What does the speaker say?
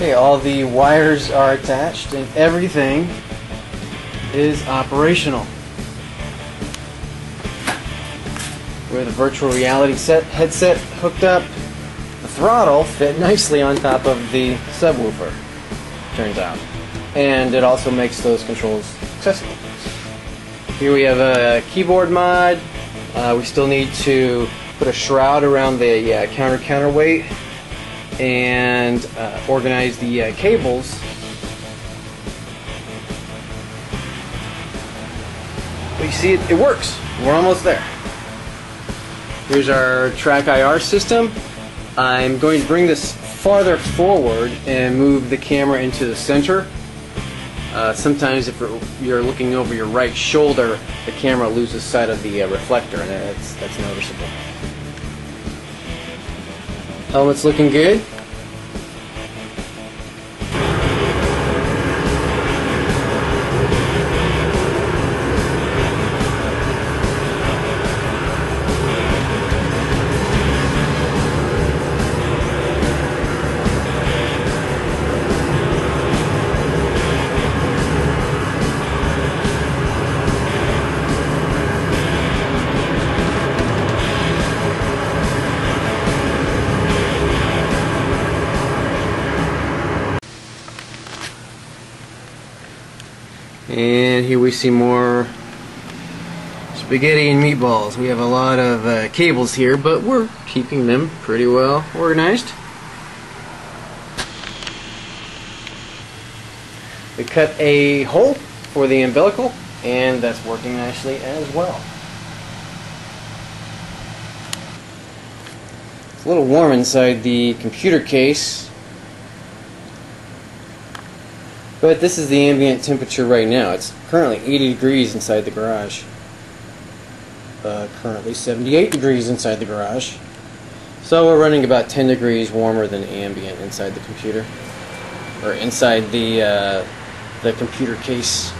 all the wires are attached and everything is operational. With a virtual reality set headset hooked up, the throttle fit nicely on top of the subwoofer, turns out. And it also makes those controls accessible. Here we have a keyboard mod. Uh, we still need to put a shroud around the uh, counter counterweight and uh, organize the uh, cables. But you see, it, it works. We're almost there. Here's our TrackIR system. I'm going to bring this farther forward and move the camera into the center. Uh, sometimes if you're looking over your right shoulder, the camera loses sight of the uh, reflector and that's, that's noticeable. Helmet's looking good. And here we see more spaghetti and meatballs. We have a lot of uh, cables here, but we're keeping them pretty well organized. We cut a hole for the umbilical, and that's working nicely as well. It's a little warm inside the computer case, But this is the ambient temperature right now. It's currently 80 degrees inside the garage. Uh, currently 78 degrees inside the garage. So we're running about 10 degrees warmer than ambient inside the computer. Or inside the, uh, the computer case.